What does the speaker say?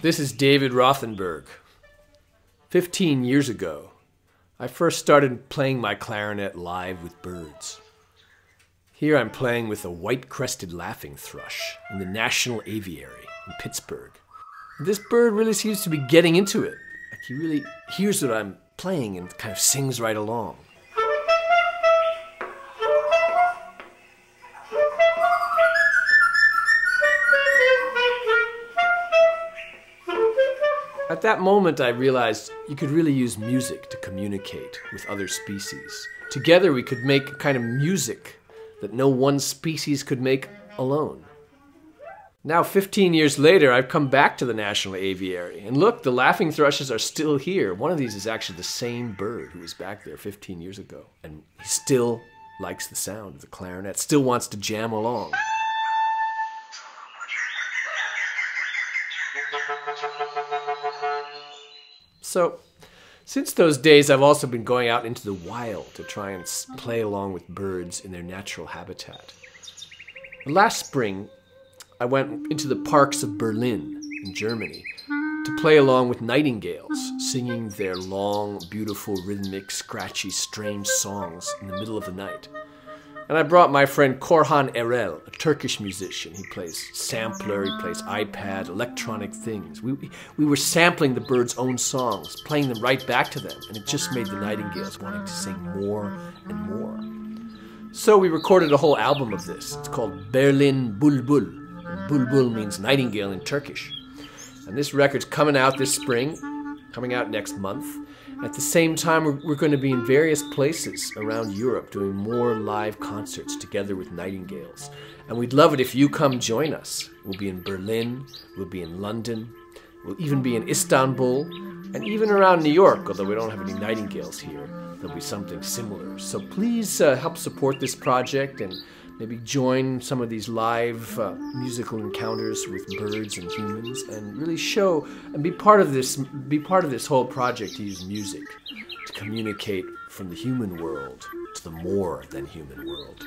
This is David Rothenberg. Fifteen years ago, I first started playing my clarinet live with birds. Here I'm playing with a white crested laughing thrush in the National Aviary in Pittsburgh. This bird really seems to be getting into it. Like he really hears what I'm playing and kind of sings right along. At that moment, I realized you could really use music to communicate with other species. Together, we could make a kind of music that no one species could make alone. Now, 15 years later, I've come back to the National Aviary. And look, the laughing thrushes are still here. One of these is actually the same bird who was back there 15 years ago. And he still likes the sound of the clarinet, still wants to jam along. So, since those days, I've also been going out into the wild to try and play along with birds in their natural habitat. Last spring, I went into the parks of Berlin in Germany to play along with nightingales, singing their long, beautiful, rhythmic, scratchy, strange songs in the middle of the night. And I brought my friend Korhan Erel, a Turkish musician. He plays sampler, he plays iPad, electronic things. We, we were sampling the birds' own songs, playing them right back to them, and it just made the nightingales wanting to sing more and more. So we recorded a whole album of this. It's called Berlin Bülbül. Bulbul means nightingale in Turkish. And this record's coming out this spring, coming out next month. At the same time, we're, going to be in various places around Europe doing more live concerts together with nightingales. And we'd love it if you come join us. We'll be in Berlin, we'll be in London, we'll even be in Istanbul, and even around New York, although we don't have any nightingales here. There'll be something similar. So please uh, help support this project and Maybe join some of these live uh, musical encounters with birds and humans, and really show and be part of this. Be part of this whole project to use music to communicate from the human world to the more than human world.